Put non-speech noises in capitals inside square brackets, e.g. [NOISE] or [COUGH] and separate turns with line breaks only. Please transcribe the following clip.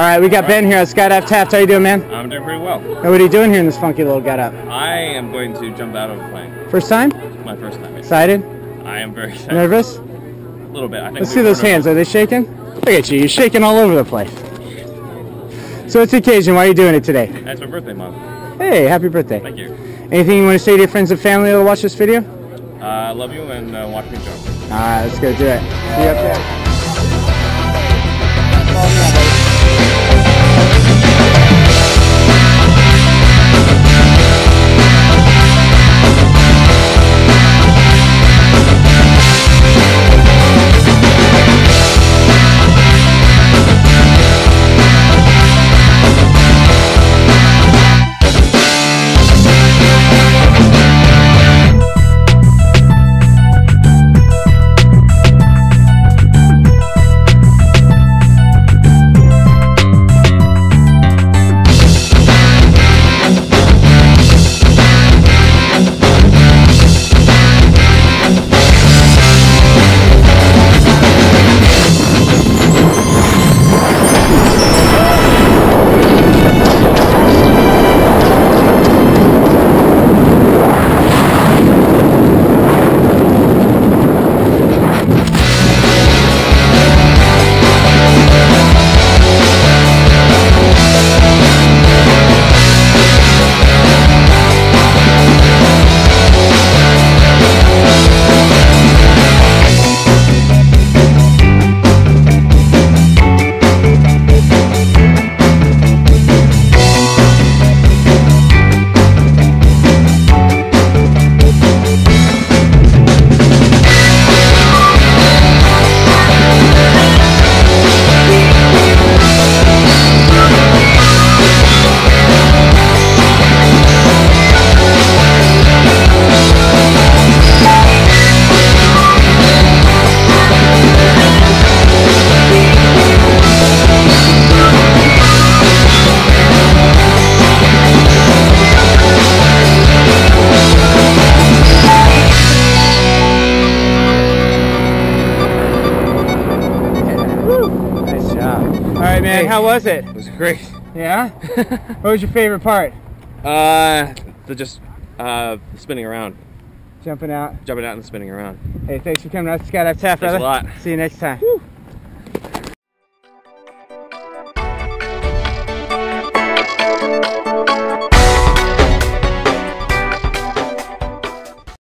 right, we got Ben here at Skydive Taft. How you doing, man?
I'm doing pretty well.
Hey, what are you doing here in this funky little getup?
I am going to jump out of a plane.
First time?
My first time.
Excited?
I am very excited.
Nervous?
A little bit. I think
Let's see those hands. Are they shaking? Look at you. You're shaking all over the place. So it's the occasion? Why are you doing it today?
That's my birthday month.
Hey, happy birthday.
Thank you.
Anything you want to say to your friends and family that'll watch this video?
Uh, I love you and uh, watch me jump.
All right, let's go do it. See you up there. Man. How was it?
It was great.
Yeah. [LAUGHS] what was your favorite part?
Uh, the just uh, spinning around,
Jumping out.
jumping out and spinning around.
Hey, thanks for coming out to Skydive Taft,
Thanks a lot.
See you next time.